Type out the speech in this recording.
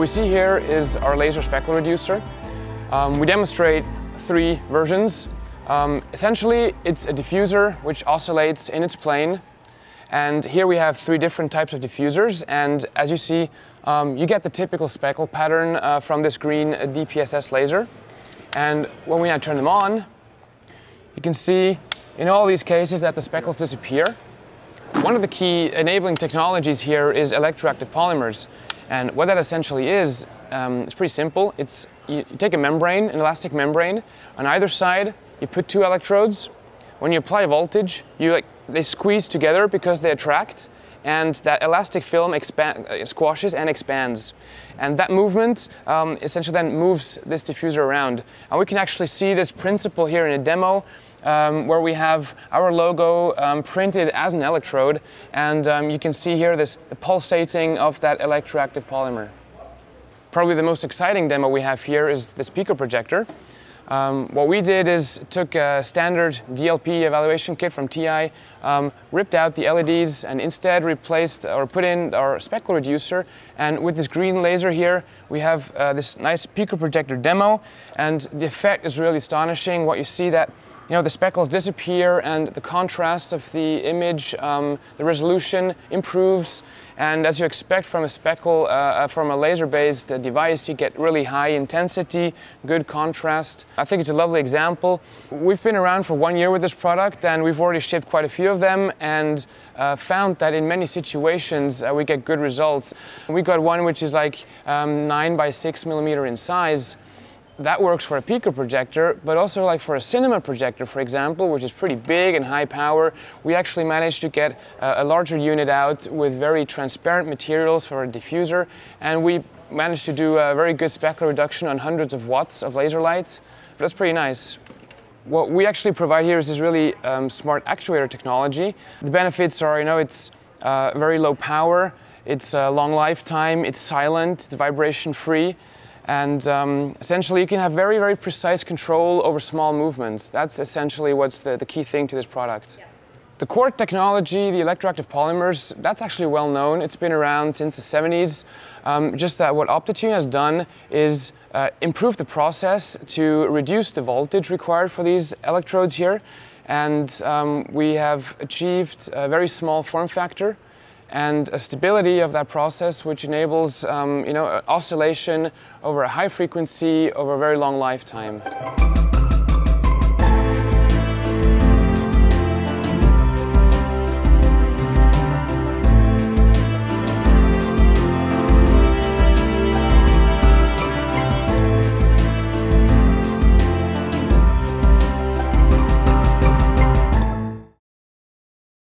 we see here is our laser speckle reducer. Um, we demonstrate three versions. Um, essentially, it's a diffuser which oscillates in its plane. And here we have three different types of diffusers. And as you see, um, you get the typical speckle pattern uh, from this green DPSS laser. And when we now turn them on, you can see in all these cases that the speckles disappear. One of the key enabling technologies here is electroactive polymers. And what that essentially is, um, it's pretty simple. It's you, take a membrane, an elastic membrane. On either side, you put two electrodes. When you apply voltage, you like they squeeze together because they attract, and that elastic film expand, uh, squashes and expands. And that movement um, essentially then moves this diffuser around. And we can actually see this principle here in a demo um, where we have our logo um, printed as an electrode, and um, you can see here this the pulsating of that electroactive polymer. Probably the most exciting demo we have here is this Pico projector. Um, what we did is took a standard DLP evaluation kit from TI, um, ripped out the LEDs, and instead replaced or put in our speckle reducer. And with this green laser here, we have uh, this nice Pico projector demo, and the effect is really astonishing. What you see that you know, the speckles disappear and the contrast of the image, um, the resolution improves. And as you expect from a speckle, uh, uh, from a laser-based uh, device, you get really high intensity, good contrast. I think it's a lovely example. We've been around for one year with this product and we've already shipped quite a few of them and uh, found that in many situations uh, we get good results. We got one which is like um, nine by six millimeter in size that works for a Pico projector, but also like for a cinema projector, for example, which is pretty big and high power, we actually managed to get a, a larger unit out with very transparent materials for a diffuser, and we managed to do a very good speckle reduction on hundreds of watts of laser lights. That's pretty nice. What we actually provide here is this really um, smart actuator technology. The benefits are, you know, it's uh, very low power, it's a long lifetime, it's silent, it's vibration free. And um, essentially, you can have very, very precise control over small movements. That's essentially what's the, the key thing to this product. Yeah. The core technology, the electroactive polymers, that's actually well known. It's been around since the 70s. Um, just that what Optotune has done is uh, improve the process to reduce the voltage required for these electrodes here. And um, we have achieved a very small form factor and a stability of that process which enables um, you know, oscillation over a high frequency over a very long lifetime.